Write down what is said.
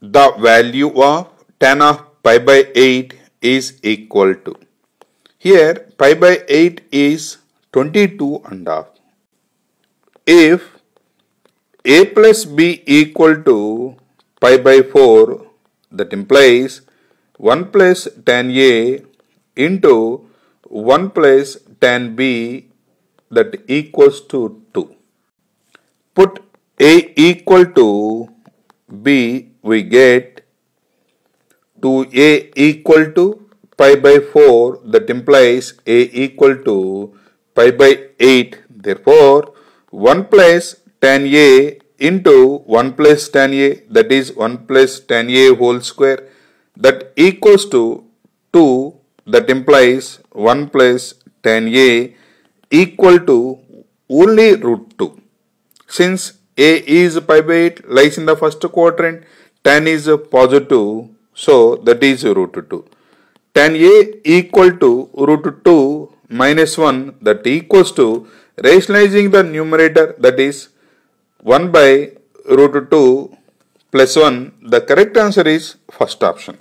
the value of tan of pi by 8 is equal to. Here pi by 8 is 22 and half. If a plus b equal to pi by 4 that implies 1 plus tan a into 1 plus tan b that equals to 2. Put a equal to b we get 2a equal to pi by 4 that implies a equal to pi by 8 therefore 1 plus tan a into 1 plus tan a that is 1 plus tan a whole square that equals to 2 that implies 1 plus tan a equal to only root 2 since a is pi by 8 lies in the first quadrant tan is positive so that is root 2 tan a equal to root 2 minus 1 that equals to rationalizing the numerator that is 1 by root 2 plus 1 the correct answer is first option